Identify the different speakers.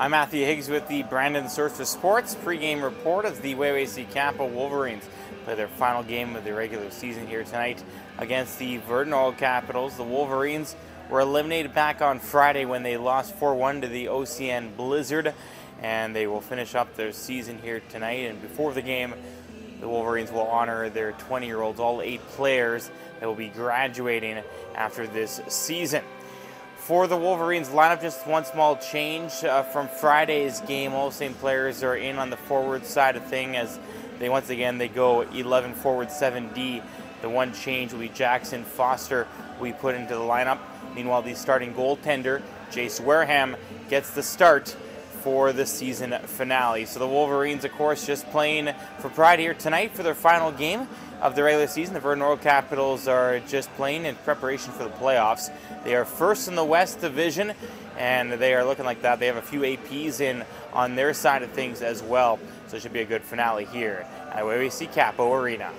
Speaker 1: I'm Matthew Higgs with the Brandon Source for Sports pregame report as the Waywayseecappo Wolverines play their final game of the regular season here tonight against the Virden Oil Capitals. The Wolverines were eliminated back on Friday when they lost 4-1 to the OCN Blizzard, and they will finish up their season here tonight. And before the game, the Wolverines will honor their 20-year-olds, all eight players that will be graduating after this season. For the Wolverines lineup, just one small change uh, from Friday's game. All the same players are in on the forward side of thing as they once again they go 11 forward 7D. The one change will be Jackson Foster we put into the lineup. Meanwhile, the starting goaltender Jace Wareham gets the start for the season finale. So the Wolverines, of course, just playing for pride here tonight for their final game of the regular season. The Virden Oil Capitals are just playing in preparation for the playoffs. They are first in the West Division, and they are looking like that. They have a few APs in on their side of things as well, so it should be a good finale here at Waywayseecappo Arena.